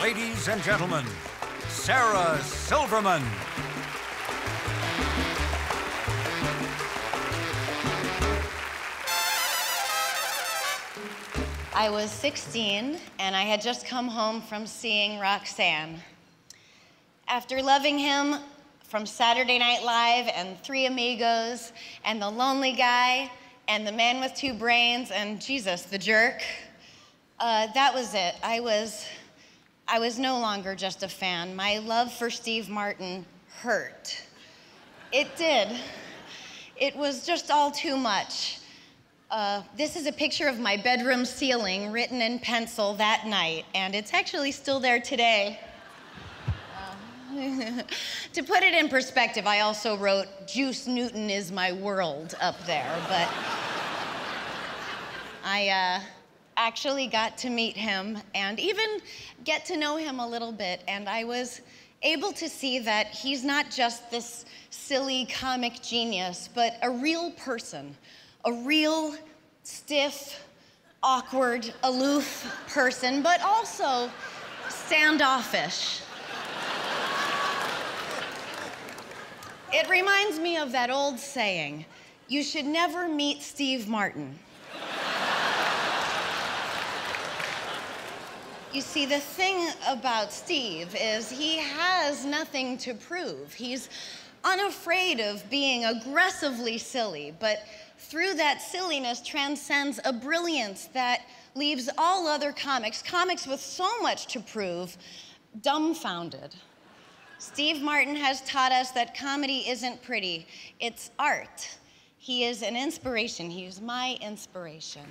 Ladies and gentlemen, Sarah Silverman. I was 16 and I had just come home from seeing Roxanne. After loving him from Saturday Night Live and Three Amigos and The Lonely Guy and The Man with Two Brains and Jesus the Jerk, uh, that was it. I was, I was no longer just a fan. My love for Steve Martin hurt. It did. It was just all too much. Uh, this is a picture of my bedroom ceiling written in pencil that night, and it's actually still there today. Uh, to put it in perspective, I also wrote, Juice Newton is my world up there, but I uh, actually got to meet him and even get to know him a little bit, and I was able to see that he's not just this silly comic genius, but a real person a real stiff, awkward, aloof person, but also standoffish. It reminds me of that old saying you should never meet Steve Martin. You see, the thing about Steve is he has nothing to prove. He's unafraid of being aggressively silly, but through that silliness transcends a brilliance that leaves all other comics, comics with so much to prove, dumbfounded. Steve Martin has taught us that comedy isn't pretty, it's art. He is an inspiration. He is my inspiration.